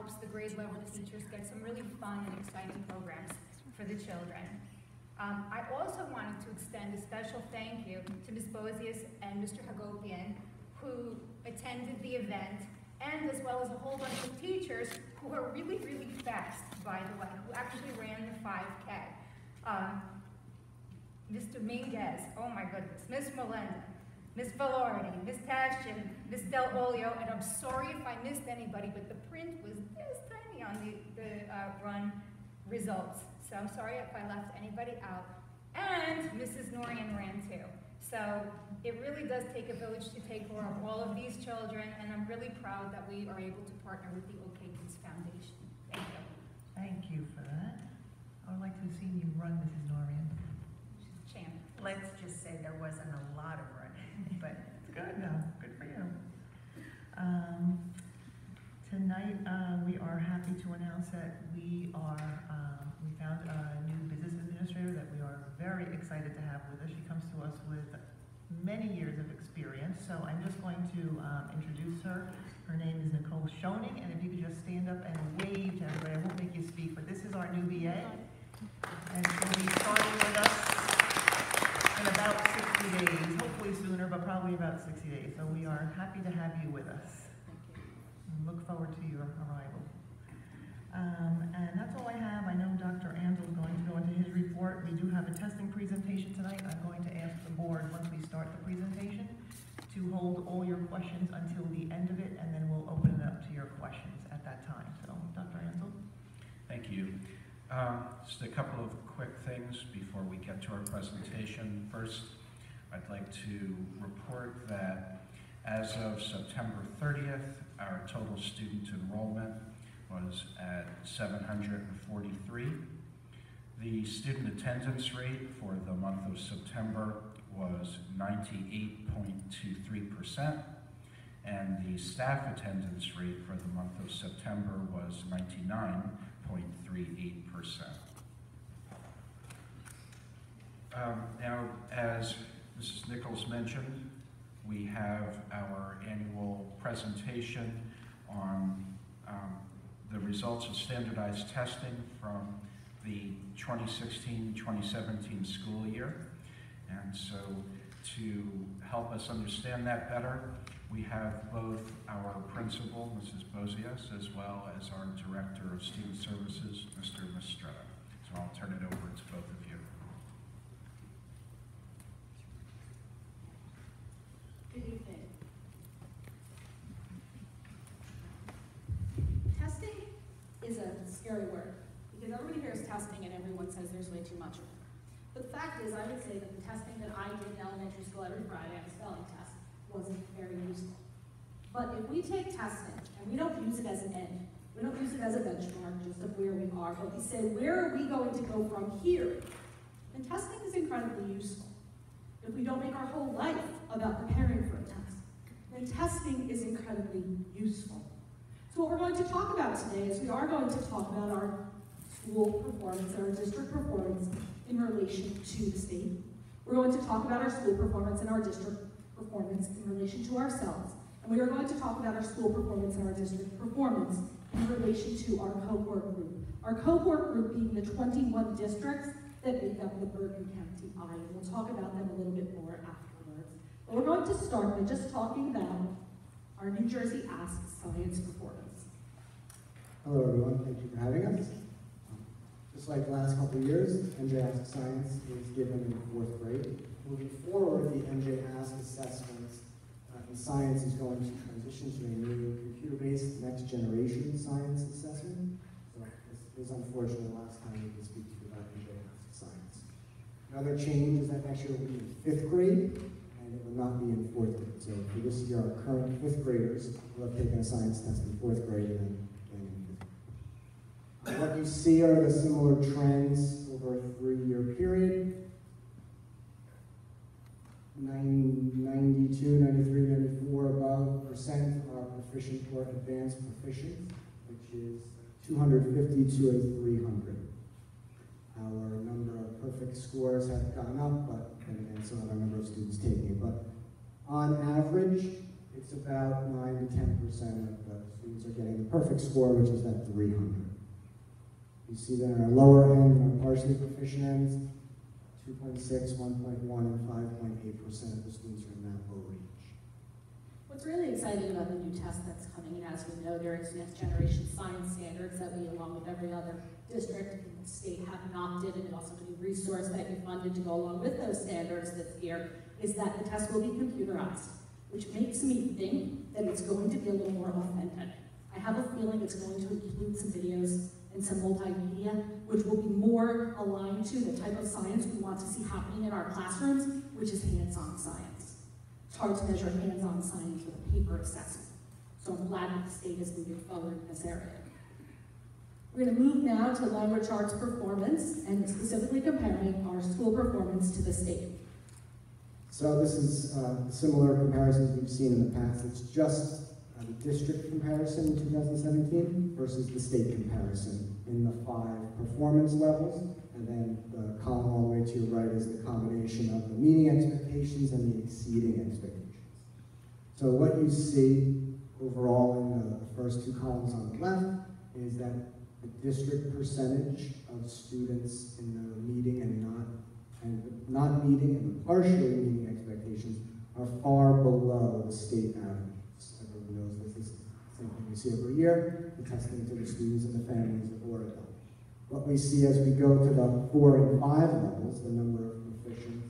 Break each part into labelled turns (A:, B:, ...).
A: helps the grade level teachers get some really fun and exciting programs for the children. Um, I also wanted to extend a special thank you to Ms. Bozius and Mr. Hagopian, who attended the event, and as well as a whole bunch of teachers who are really, really fast, by the way, who actually ran the 5K. Um, Ms. Dominguez, oh my goodness, Ms. Melinda, Ms. Valority, Ms. Ms. Del Olio, and I'm sorry if I missed anybody, but the print was this tiny on the, the uh, run results. So I'm sorry if I left anybody out. And Mrs. Norian ran too. So it really does take a village to take care of all of these children, and I'm really proud that we are able to partner with the OK Kids Foundation. Thank you.
B: Thank you for that. I would like to have seen you run, Mrs. Norian.
A: She's a champ.
C: Let's just say there wasn't a lot of running, but
B: It's good, no, good for you. Um, Tonight, uh, we are happy to announce that we are, um, we found a new business administrator that we are very excited to have with us. She comes to us with many years of experience, so I'm just going to um, introduce her. Her name is Nicole Schoening, and if you could just stand up and wave to everybody, I won't make you speak, but this is our new BA. And she'll be starting with us in about 60 days, hopefully sooner, but probably about 60 days. So we are happy to have you with us. And Look forward to your arrival. Um, And that's all I have. I know Dr. Ansel is going to go into his report. We do have a testing presentation tonight. I'm going to ask the board, once we start the presentation, to hold all your questions until the end of it, and then we'll open it up to your questions at that time. So, Dr. Ansel?
D: Thank you. Um, Just a couple of quick things before we get to our presentation. First, I'd like to report that as of September 30th, our total student enrollment was at 743. The student attendance rate for the month of September was 98.23%, and the staff attendance rate for the month of September was 99.38%. Um, Now, as Mrs. Nichols mentioned, we have our annual presentation on um, the results of standardized testing from the 2016-2017 school year. And so to help us understand that better, we have both our principal, Mrs. Bozias, as well as our Director of Student Services, Mr. Mistretta. So I'll turn it over to both of you.
E: Testing is a scary word because everybody hears testing and everyone says there's way too much of it. But the fact is, I would say that the testing that I did in elementary school every Friday on a spelling test wasn't very useful. But if we take testing and we don't use it as an end, we don't use it as a benchmark just of where we are, but we say, where are we going to go from here? And testing is incredibly useful if we don't make our whole life about preparing for a test, then testing is incredibly useful. So what we're going to talk about today is we are going to talk about our school performance, our district performance in relation to the state. We're going to talk about our school performance and our district performance in relation to ourselves. And we are going to talk about our school performance and our district performance in relation to our cohort group. Our cohort group being the 21 districts that make up the Bergen County I. And we'll talk about them a little bit more afterwards. But we're going to start by just talking about our New Jersey Ask Science performance.
F: Hello, everyone. Thank you for having us. Just like the last couple of years, NJ Ask Science is given in fourth grade. Moving forward, the NJ Ask assessments uh, in science is going to transition to a new computer-based next generation science assessment. So this is unfortunate the last time we can speak to you about NJ Ask Science. Another change is that next year will be in fifth grade, and it will not be in fourth grade. So for this year, our current fifth graders will have taken a science test in fourth grade and then in fifth What you see are the similar trends over a three-year period. Nine- 92, 93, 94 above percent are proficient or advanced proficient, which is 250 to a 300. Our number of perfect scores have gone up, but, and, and so have our number of students taking it. But on average, it's about 9 to 10 percent of the students are getting the perfect score, which is that 300. You see that in our lower end, our partially proficient ends, 2.6, 1.1, and 5.8% of the students are in that low range.
E: What's really exciting about the new test that's coming in, as we know, there is next generation science standards that we, along with every other district and state, have adopted, and also a resource that you funded to go along with those standards this year, is that the test will be computerized, which makes me think that it's going to be a little more authentic. I have a feeling it's going to include some videos and some multimedia, which will be more aligned to the type of science we want to see happening in our classrooms, which is hands-on science. It's hard to measure hands-on science with a paper assessment. So I'm glad that the state is moving forward in this area. We're going to move now to language arts performance and specifically comparing our school performance to the state.
F: So this is uh, similar comparisons we've seen in the past. It's just the district comparison in 2017 versus the state comparison in the five performance levels. And then the column all the way to your right is the combination of the meeting expectations and the exceeding expectations. So what you see overall in the first two columns on the left is that the district percentage of students in the meeting and not and not meeting and partially meeting expectations are far below the state average. Everyone knows this is something we see every year, the testing to the students and the families of Oradell. What we see as we go to the four and five levels, the number of proficient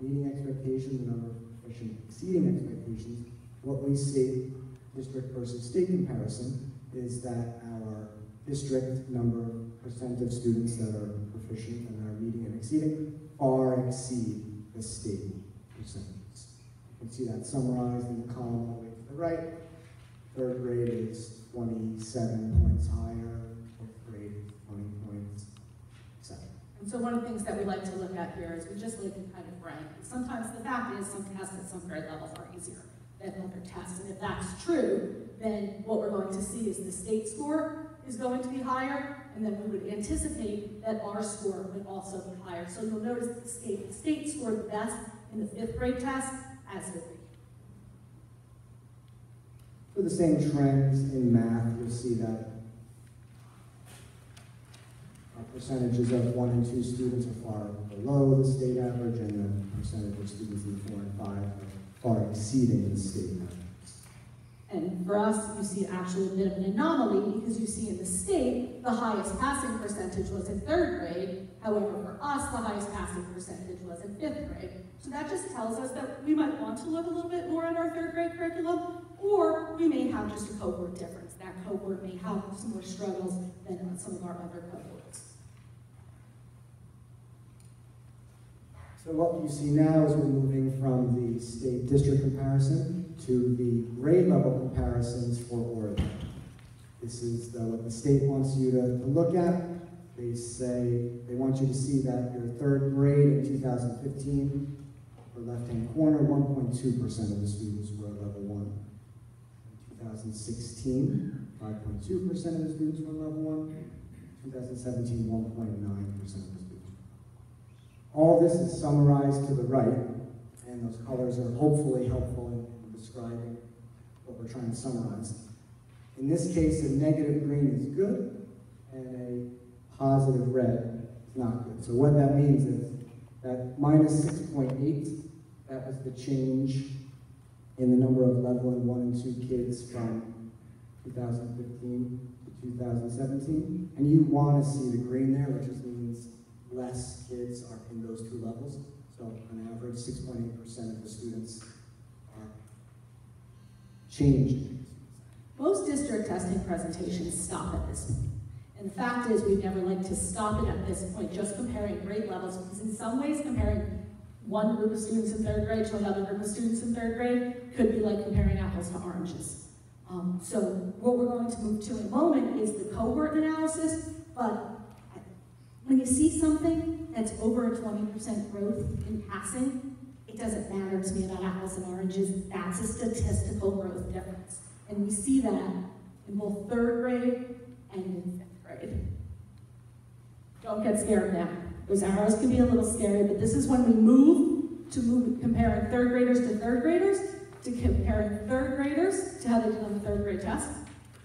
F: meeting expectations, the number of proficient exceeding expectations, what we see district versus state comparison is that our district number percent of students that are proficient and are meeting and exceeding far exceed the state percentages. You can see that summarized in the column all the way to the right. Third grade is 27 points higher, fourth grade 20 points, etc.
E: And so one of the things that we like to look at here is we just like to kind of rank. Sometimes the fact is some tests at some grade levels are easier than other tests. And if that's true, then what we're going to see is the state score is going to be higher, and then we would anticipate that our score would also be higher. So you'll notice the state, the state scored the best in the fifth grade test, as did we.
F: For the same trends in math, you'll see that our percentages of one and two students are far below the state average, and the percentage of students in four and five are far exceeding the state average.
E: For us, you see actually a bit of an anomaly because you see in the state, the highest passing percentage was in third grade. However, for us, the highest passing percentage was in fifth grade. So that just tells us that we might want to look a little bit more at our third grade curriculum, or we may have just a cohort difference. That cohort may have some more struggles than some of our other cohorts.
F: So what you see now is we're moving from the state district comparison to the grade level comparisons for Oradell. This is the, what the state wants you to, to look at. They say they want you to see that your third grade in 2015, for left-hand corner, 1.2% of the students were at level one. In 2016, 5.2% of the students were at level one. 2017, 1.9% of the students. All this is summarized to the right, and those colors are hopefully helpful describing what we're trying to summarize. In this case, a negative green is good, and a positive red is not good. So what that means is that minus 6.8, that was the change in the number of level and one and two kids from 2015 to 2017. And you want to see the green there, which just means less kids are in those two levels. So on average, 6.8% of the students changing.
E: Most district testing presentations stop at this point. And the fact is, we'd never like to stop it at this point, just comparing grade levels, because in some ways, comparing one group of students in third grade to another group of students in third grade could be like comparing apples to oranges. Um, so what we're going to move to in a moment is the cohort analysis, but when you see something that's over a 20% growth in passing, it doesn't matter to me about apples and oranges. That's a statistical growth difference. And we see that in both third grade and in fifth grade. Don't get scared now. Those arrows can be a little scary, but this is when we move to move comparing third graders to third graders, to comparing third graders to how they did on the third grade test,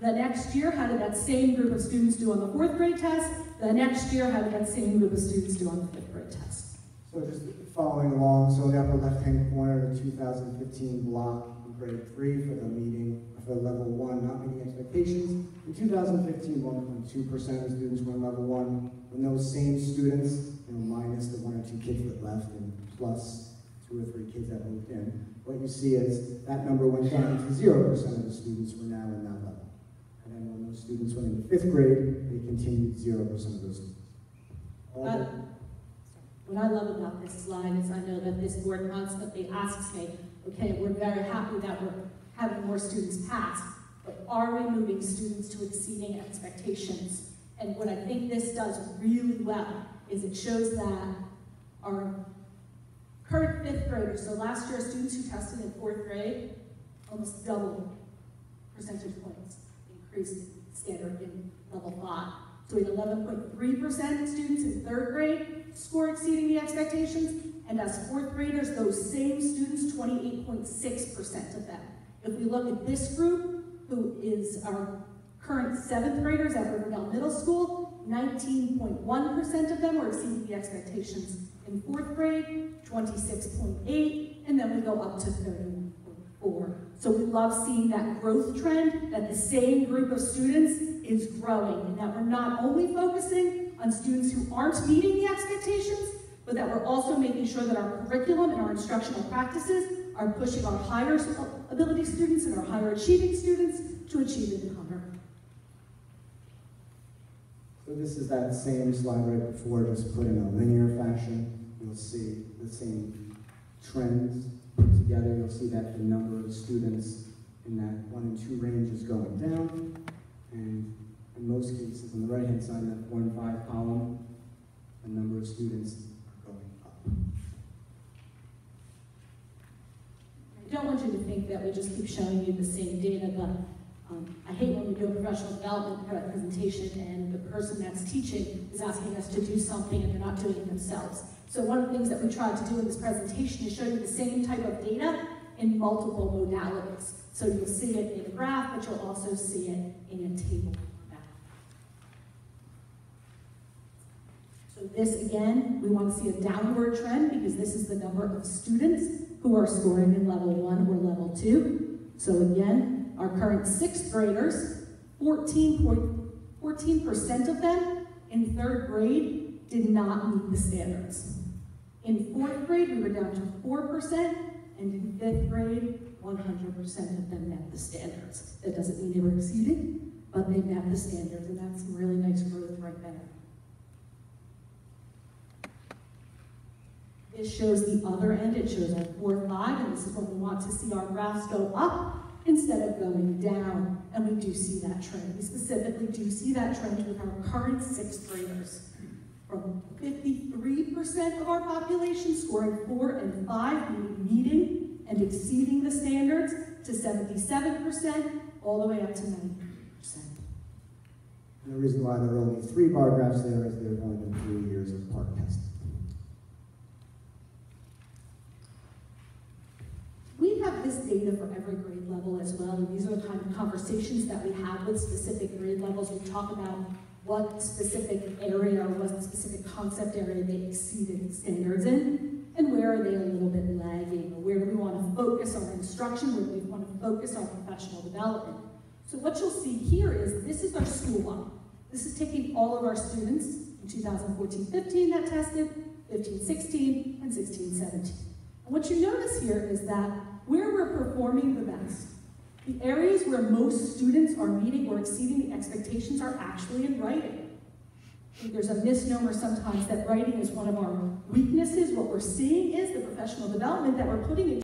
E: The next year, how did that same group of students do on the fourth grade test? The next year, how did that same group of students do on the fifth grade test?
F: So just following along, so the upper left-hand corner, the 2015 block in grade three for the meeting, for level one, not meeting expectations. In 2015, 1.2% of students were in level one. When those same students, you know, minus the one or two kids that left and plus two or three kids that moved in, what you see is that number went down to 0% of the students were now in that level. And then when those students went into fifth grade, they continued 0% of those students.
E: What I love about this slide is I know that this board constantly asks me, okay, we're very happy that we're having more students pass, but are we moving students to exceeding expectations? And what I think this does really well is it shows that our current fifth graders, so last year students who tested in fourth grade, almost double percentage points increased standard in level five. Three percent of students in third grade score exceeding the expectations, and as fourth graders, those same students, twenty-eight point six percent of them. If we look at this group, who is our current seventh graders at River Dell Middle School, nineteen point one percent of them were exceeding the expectations in fourth grade, twenty-six point eight, and then we go up to thirty point four. So we love seeing that growth trend, that the same group of students is growing, and that we're not only focusing on students who aren't meeting the expectations, but that we're also making sure that our curriculum and our instructional practices are pushing our higher ability students and our higher achieving students to achieve and cover.
F: So this is that same slide right before, just put in a linear fashion. You'll see the same trends put together. You'll see that the number of students in that one and two range is going down. And in most cases, on the right-hand side of that four and five column, the number of students are going up.
E: I don't want you to think that we just keep showing you the same data, but um, I hate when we do a professional development presentation and the person that's teaching is asking us to do something and they're not doing it themselves. So one of the things that we tried to do in this presentation is show you the same type of data in multiple modalities. So you'll see it in a graph, but you'll also see it in a table. So this, again, we want to see a downward trend because this is the number of students who are scoring in level one or level two. So again, our current sixth graders, 14.14% of them in third grade did not meet the standards. In fourth grade, we were down to 4%, and in fifth grade, 100% of them met the standards. That doesn't mean they were exceeding, but they met the standards, and that's some really nice growth right there. This shows the other end, it shows our four, five, and this is when we want to see our graphs go up instead of going down. And we do see that trend. We specifically do see that trend with our current sixth graders. From 53% of our population scoring four and five, meeting and exceeding the standards, to 77%, all the way up to 90%.
F: And the reason why there are only three bar graphs there is there have only been three years of PARCC testing.
E: We have this data for every grade level as well, and these are the kind of conversations that we have with specific grade levels. We talk about what specific area or what specific concept area they exceeded standards in, and where are they a little bit lagging, where do we want to focus our instruction, where do we want to focus our professional development. So what you'll see here is this is our school one. This is taking all of our students in 2014-15 that tested, 15-16, and 16-17. And what you notice here is that where we're performing the best, the areas where most students are meeting or exceeding the expectations are actually in writing. There's a misnomer sometimes that writing is one of our weaknesses. What we're seeing is the professional development that we're putting in